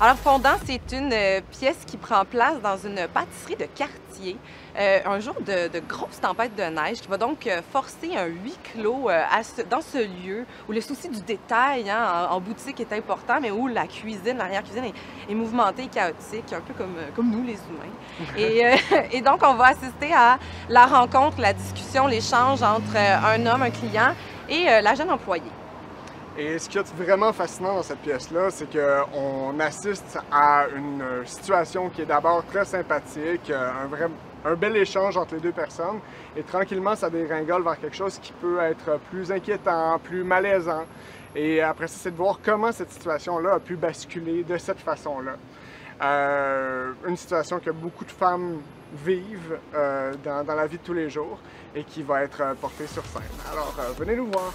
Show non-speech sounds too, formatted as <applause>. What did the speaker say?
Alors, Fondant, c'est une euh, pièce qui prend place dans une pâtisserie de quartier. Euh, un jour de, de grosse tempête de neige qui va donc euh, forcer un huis clos à ce- dans ce lieu où le souci du détail hein, en, en boutique est important, mais où la cuisine, l'arrière-cuisine est, est mouvementée et chaotique, un peu comme, comme nous les humains. <laughs> Et, <laughs> et donc, on va assister à la rencontre, la discussion, l'échange entre un homme, un client et la jeune employée. Et ce qui est vraiment fascinant dans cette pièce-là, c'est qu'on assiste à une situation qui est d'abord très sympathique, euh, un, vrai, un bel échange entre les deux personnes, et tranquillement, ça dégringole vers quelque chose qui peut être plus inquiétant, plus malaisant. Et après ça, c'est de voir comment cette situation-là a pu basculer de cette façon-là. Euh, une situation que beaucoup de femmes vivent euh, dans, la vie de tous les jours et qui va être euh, portée sur scène. Alors, venez nous voir.